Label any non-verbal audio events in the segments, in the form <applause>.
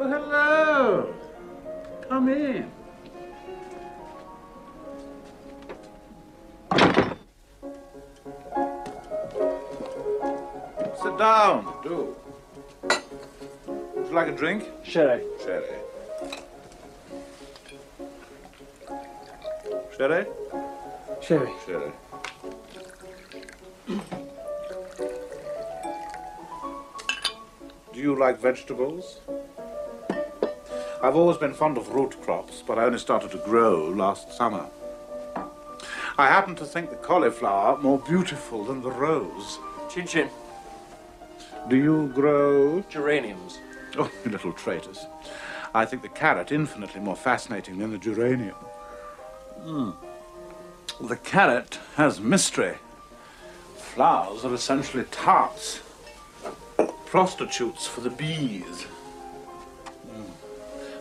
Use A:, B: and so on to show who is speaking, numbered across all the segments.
A: Oh, hello. Come in. Sit down, do. Would you like a drink?
B: Sherry.
A: Sherry. Sherry?
B: Sherry.
A: Sherry. Do you like vegetables? I've always been fond of root crops, but I only started to grow last summer. I happen to think the cauliflower more beautiful than the rose.
B: Chin chin.
A: Do you grow?
B: Geraniums.
A: Oh, <laughs> you little traitors. I think the carrot infinitely more fascinating than the geranium. Hmm. The carrot has mystery. Flowers are essentially tarts, prostitutes for the bees.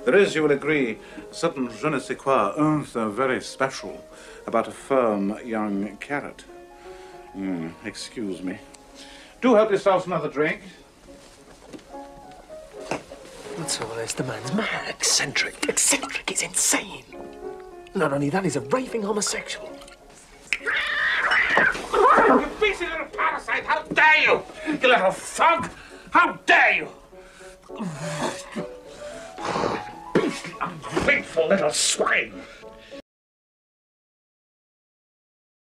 A: There is, you will agree, a certain je ne sais quoi, un so very special about a firm young carrot. Hmm, excuse me. Do help yourselves another drink.
B: What's all this? The man's mad. Eccentric. Eccentric. He's insane. Not only that, he's a raving homosexual.
A: You beastly little parasite! How dare you! You little thug! How dare you! Ungrateful little swine!